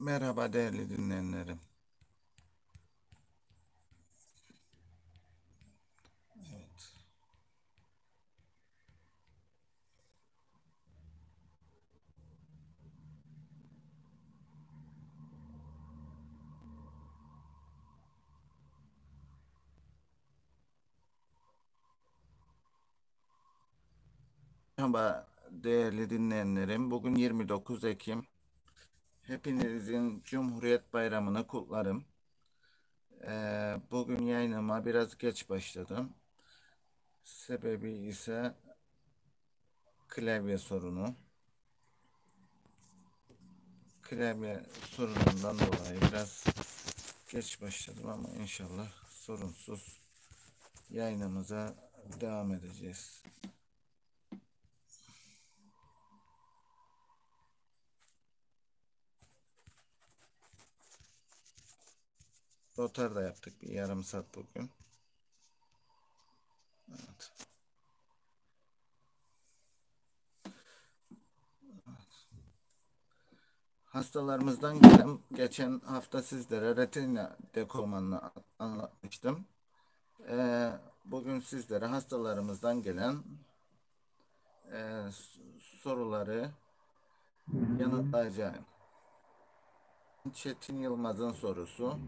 Merhaba değerli dinleyenlerim. Evet. Merhaba değerli dinleyenlerim. Bugün 29 Ekim. Hepinizin Cumhuriyet Bayramı'nı kutlarım. Ee, bugün yayınıma biraz geç başladım. Sebebi ise klavye sorunu. Klavye sorunundan dolayı biraz geç başladım ama inşallah sorunsuz yayınımıza devam edeceğiz. Rotar da yaptık bir yarım saat bugün. Evet. Hastalarımızdan gelen geçen hafta sizlere retina dekomanını anlatmıştım. Ee, bugün sizlere hastalarımızdan gelen e, soruları yanıtlayacağım. Çetin Yılmaz'ın sorusu.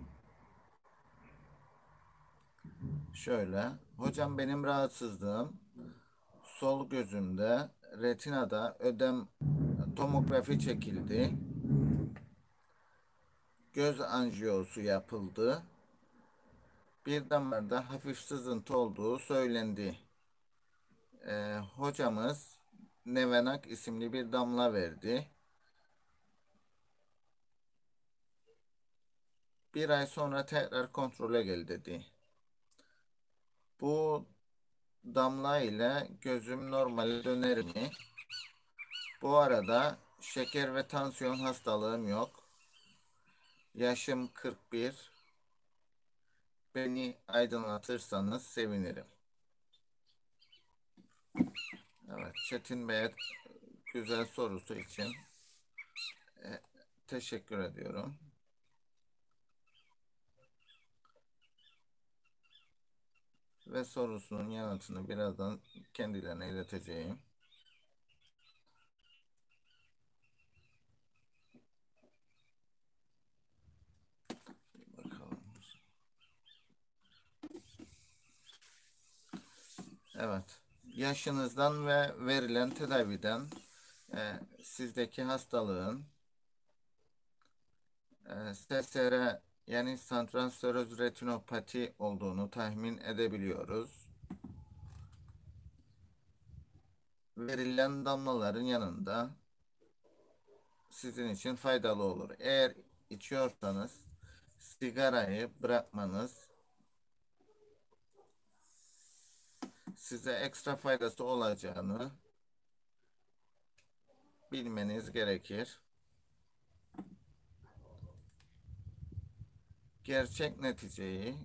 Şöyle, hocam benim rahatsızlığım sol gözümde retinada ödem tomografi çekildi. Göz anjiyosu yapıldı. Bir damarda hafif sızıntı olduğu söylendi. Ee, hocamız Nevenak isimli bir damla verdi. Bir ay sonra tekrar kontrole gel dedi. Bu damla ile gözüm normale döner mi? Bu arada şeker ve tansiyon hastalığım yok. Yaşım 41. Beni aydınlatırsanız sevinirim. Evet, Çetin Bey güzel sorusu için e, teşekkür ediyorum. Ve sorusunun yanıtını birazdan kendilerine ileteceğim. Evet. Yaşınızdan ve verilen tedaviden e, sizdeki hastalığın e, SSR yani santral seröz retinopati olduğunu tahmin edebiliyoruz. Verilen damlaların yanında sizin için faydalı olur. Eğer içiyorsanız sigarayı bırakmanız size ekstra faydası olacağını bilmeniz gerekir. Gerçek neticeyi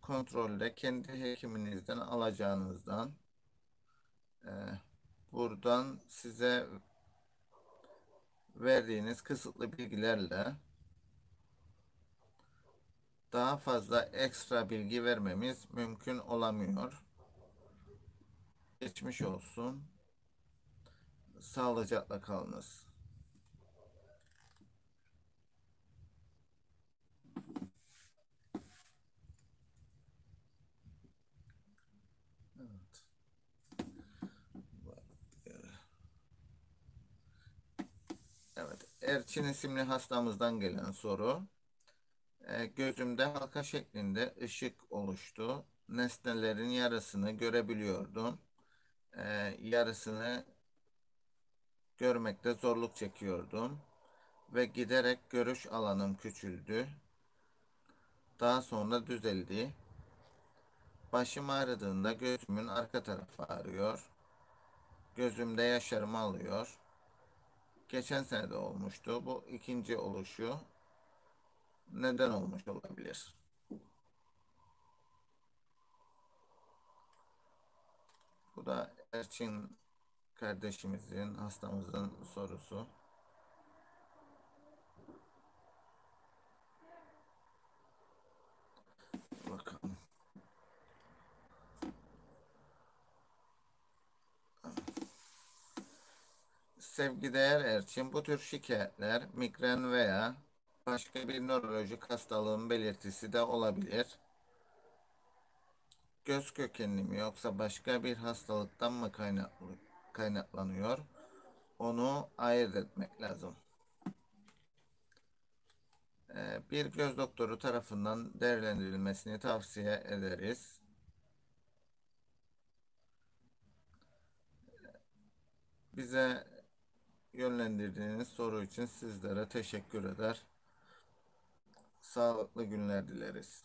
kontrolde kendi hekiminizden alacağınızdan e, buradan size verdiğiniz kısıtlı bilgilerle daha fazla ekstra bilgi vermemiz mümkün olamıyor. Geçmiş olsun. Sağlıcakla kalınız. Evet. Evet. Erçin isimli hastamızdan gelen soru. E, gözümde halka şeklinde ışık oluştu. Nesnelerin yarısını görebiliyordum. E, yarısını görmekte zorluk çekiyordum. Ve giderek görüş alanım küçüldü. Daha sonra düzeldi. Başım ağrıdığında gözümün arka tarafı ağrıyor. Gözümde yaşarımı alıyor. Geçen sene de olmuştu. Bu ikinci oluşu neden olmuş olabilir? Bu da Erçin kardeşimizin, hastamızın sorusu. Sevgideğer Erçin, bu tür şikayetler migren veya başka bir nörolojik hastalığın belirtisi de olabilir. Göz kökenli mi yoksa başka bir hastalıktan mı kaynaklanıyor? Onu ayırt etmek lazım. Ee, Bir göz doktoru tarafından değerlendirilmesini tavsiye ederiz. Bize yönlendirdiğiniz soru için sizlere teşekkür eder. Sağlıklı günler dileriz.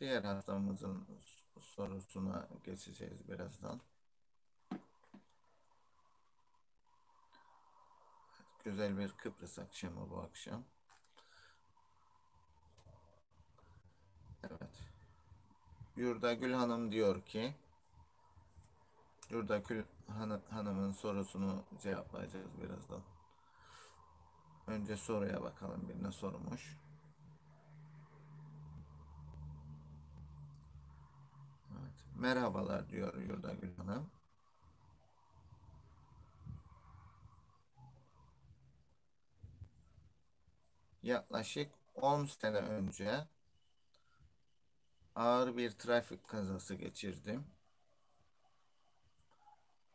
Diğer hastamızın sorusuna geçeceğiz birazdan. Güzel bir Kıbrıs akşamı bu akşam. Evet. Yurda Gül Hanım diyor ki Yurda Gül Han- Hanım'ın sorusunu cevaplayacağız birazdan. Önce soruya bakalım bir ne sormuş. Evet. Merhabalar diyor Yurda Gül Hanım. Yaklaşık 10 sene önce ağır bir trafik kazası geçirdim.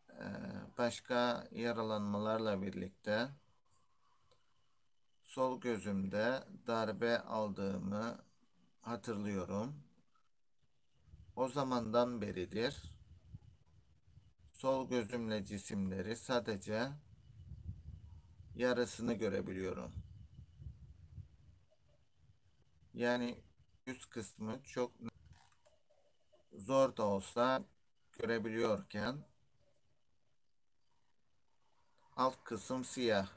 Ee, Başka yaralanmalarla birlikte sol gözümde darbe aldığımı hatırlıyorum. O zamandan beridir sol gözümle cisimleri sadece yarısını görebiliyorum. Yani üst kısmı çok zor da olsa görebiliyorken alt kısım siyah.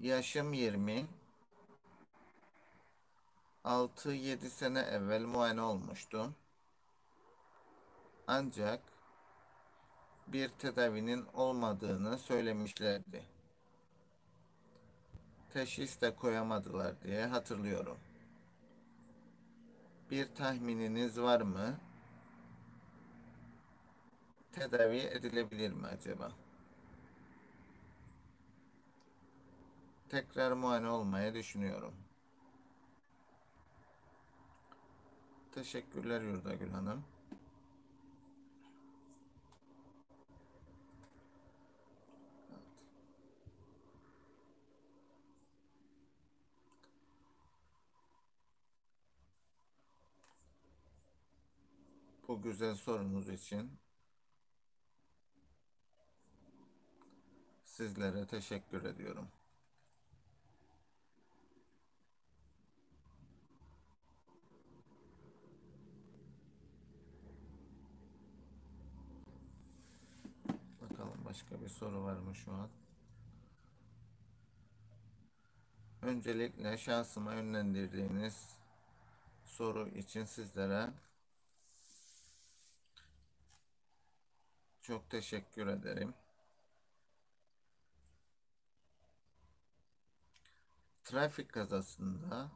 Yaşım 20. 6-7 sene evvel muayene olmuştum. Ancak bir tedavinin olmadığını söylemişlerdi. Teşhis de koyamadılar diye hatırlıyorum. Bir tahmininiz var mı? Tedavi edilebilir mi acaba? Tekrar muayene olmaya düşünüyorum. Teşekkürler Yurdagül Hanım. Güzel sorunuz için sizlere teşekkür ediyorum. Bakalım başka bir soru var mı şu an? Öncelikle şansıma yönlendirdiğiniz soru için sizlere çok teşekkür ederim. Trafik kazasında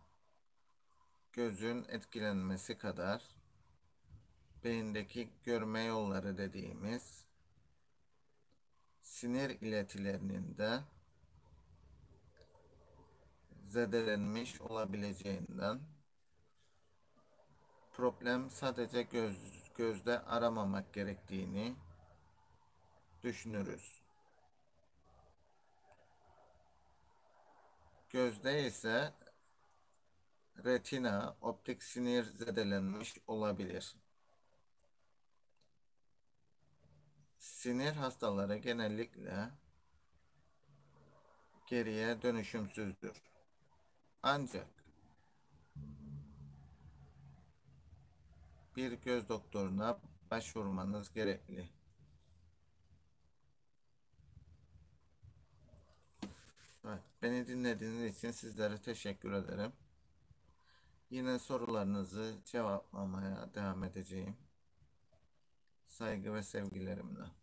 gözün etkilenmesi kadar beyindeki görme yolları dediğimiz sinir iletilerinin de zedelenmiş olabileceğinden problem sadece göz gözde aramamak gerektiğini düşünürüz. Gözde ise retina, optik sinir zedelenmiş olabilir. Sinir hastaları genellikle geriye dönüşümsüzdür. Ancak bir göz doktoruna başvurmanız gerekli. Beni dinlediğiniz için sizlere teşekkür ederim. Yine sorularınızı cevaplamaya devam edeceğim. Saygı ve sevgilerimle.